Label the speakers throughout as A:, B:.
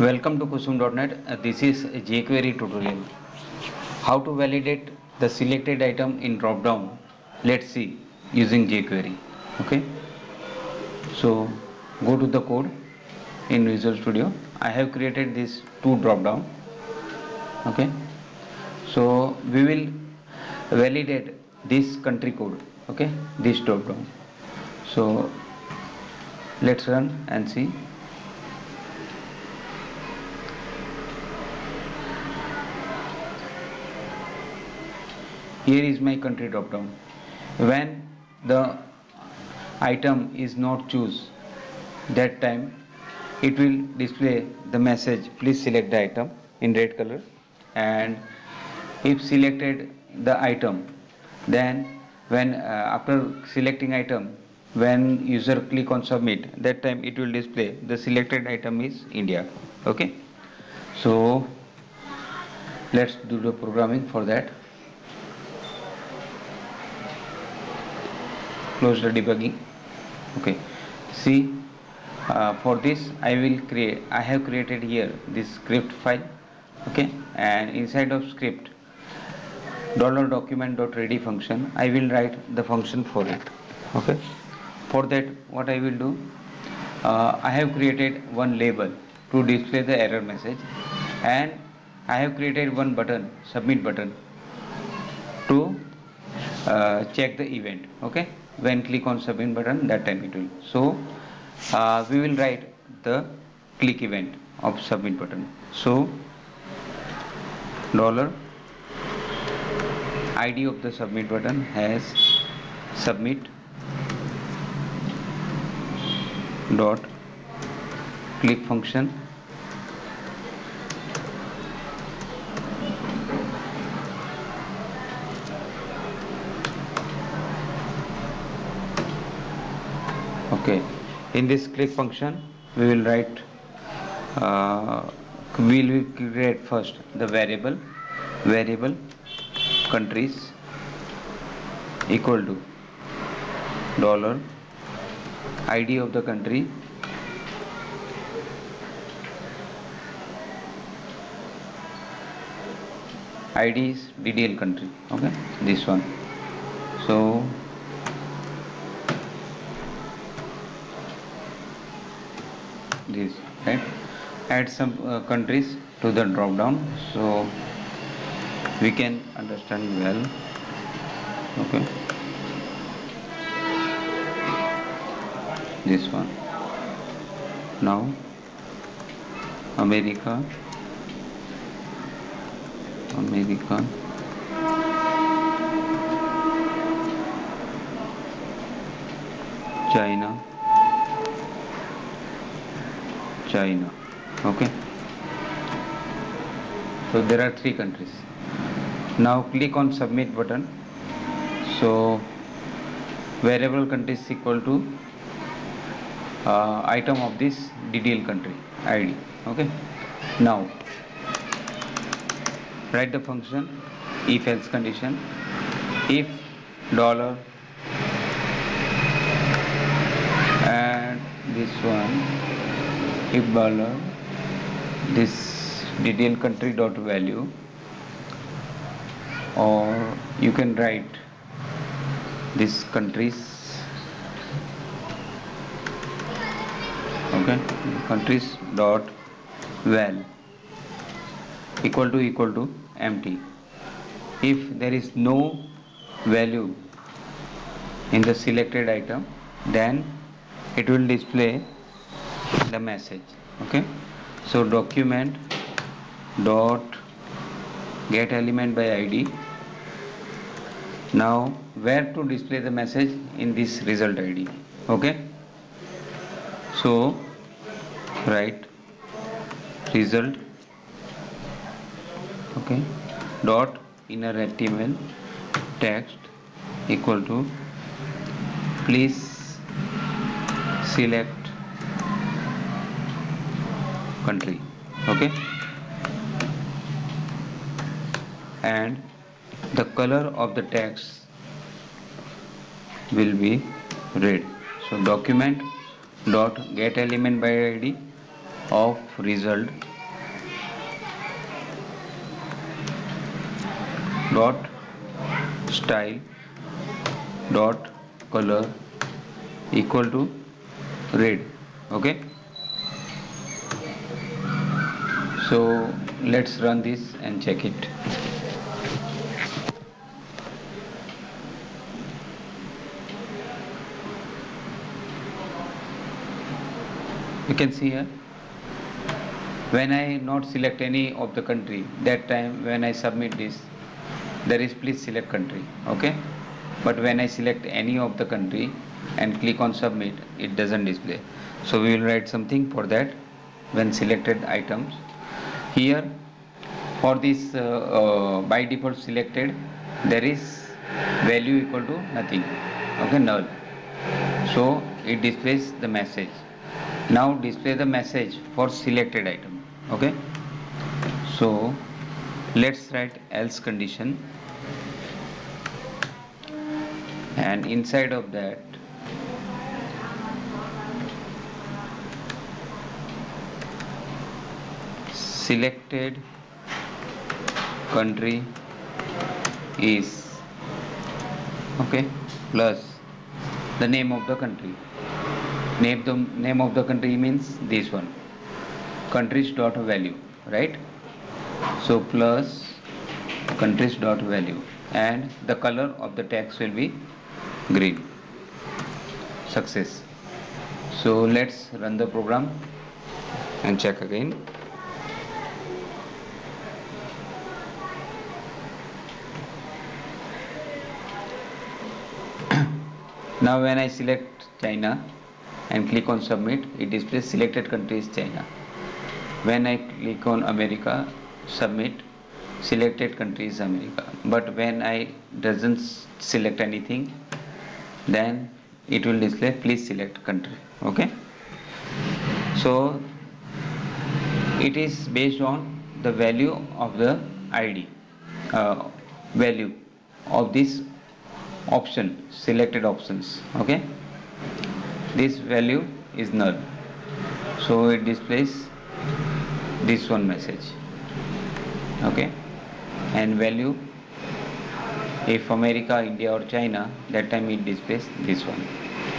A: Welcome to Kusum.net. Uh, this is jQuery tutorial. How to validate the selected item in drop-down. Let's see using jQuery. Okay. So go to the code in Visual Studio. I have created this two drop-down. Okay. So we will validate this country code. Okay. This drop-down. So let's run and see. Here is my country drop down. When the item is not choose that time it will display the message please select the item in red color. And if selected the item then when uh, after selecting item when user click on submit that time it will display the selected item is India. Okay? So let's do the programming for that close the debugging. Okay. See uh, for this I will create I have created here this script file okay and inside of script dollar document dot ready function I will write the function for it okay. For that what I will do uh, I have created one label to display the error message and I have created one button submit button to uh, check the event okay when click on submit button that time it will. So uh, we will write the click event of submit button. So dollar id of the submit button has submit dot click function okay in this click function we will write uh, we will create first the variable variable countries equal to dollar id of the country id is ddl country okay? This one. So this right add some uh, countries to the drop down so we can understand well okay? This one. Now America. America. China China. Okay? So there are three countries. Now click on submit button. So variable country is equal to uh, item of this DDL country ID okay? Now write the function if else condition if dollar and this one if dollar uh, this DDL country dot value or you can write this countries okay countries dot val equal to equal to empty. If there is no value in the selected item then it will display the message okay? So document dot get element by id now where to display the message in this result id okay? So write result okay? Dot inner html text equal to please select country okay? And the color of the text will be red. So document dot get element by id of result dot style dot color equal to red okay so let's run this and check it. You can see here. When I not select any of the country that time when I submit this there is please select country okay? But when I select any of the country and click on submit it doesn't display. So we will write something for that when selected items here. For this uh, uh, by default selected there is value equal to nothing. Okay null. So it displays the message. Now display the message for selected item. Okay? So let's write else condition. And inside of that selected country is okay plus the name of the country. Name the name of the country means this one. Countries dot value right? So plus countries dot value and the color of the text will be green. Success. So let's run the program and check again now when I select China and click on submit it displays selected country is China. When I click on America submit selected country is America. But when I doesn't select anything then it will display please select country. Okay? So it is based on the value of the ID uh, value of this option selected options okay? This value is null. So it displays this one message okay? And value if America India or China that time it displays this one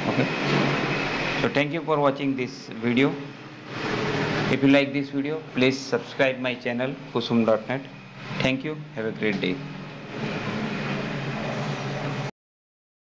A: okay? So thank you for watching this video. If you like this video please subscribe my channel kusum.net thank you. Have a great day